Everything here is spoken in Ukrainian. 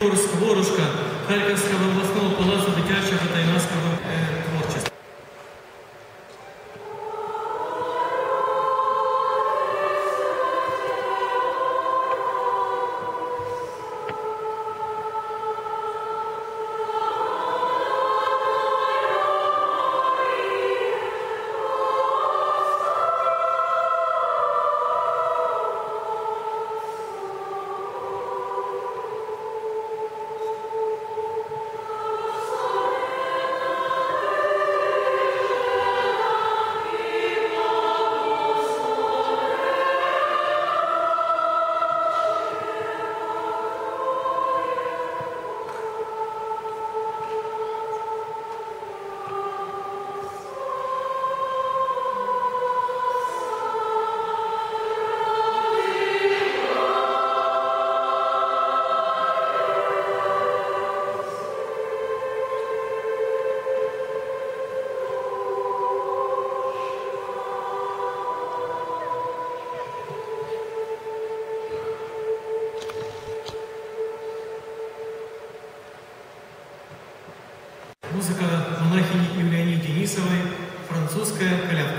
Ворожка Харківського обласного палацу дитячого та юнацького Музыка монахини Юлиани Денисовой «Французская колядка».